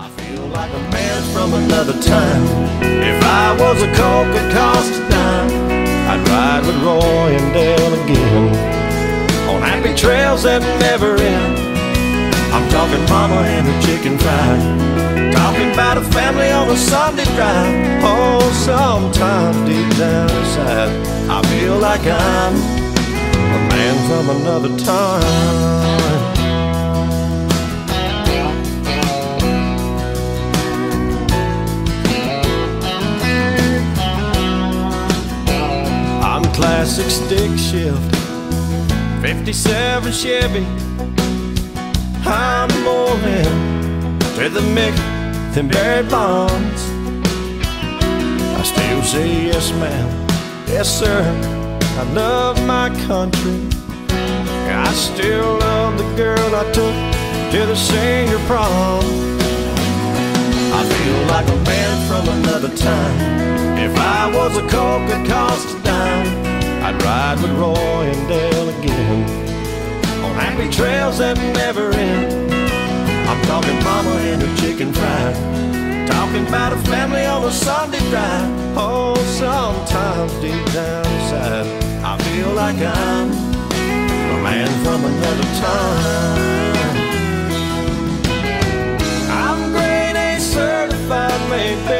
I feel like a man from another time. If I was a coke that cost a dime, I'd ride with Roy and Dale again on happy trails that never end. I'm talking mama and her chicken fried, talking about a family on a Sunday drive. Oh, sometimes deep down inside, I feel like I'm a man from another time. Classic stick shift, 57 Chevy. I'm more in Mick than Barry Bonds. I still say yes, ma'am, yes, sir. I love my country. I still love the girl I took to the senior prom. I feel like a man from another time. If I was a coke ride with Roy and Dale again on happy trails that never end. I'm talking mama and her chicken fried, talking about a family on a Sunday drive. Oh, sometimes deep down inside, I feel like I'm a man from another time. I'm grade A certified, very